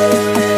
Thank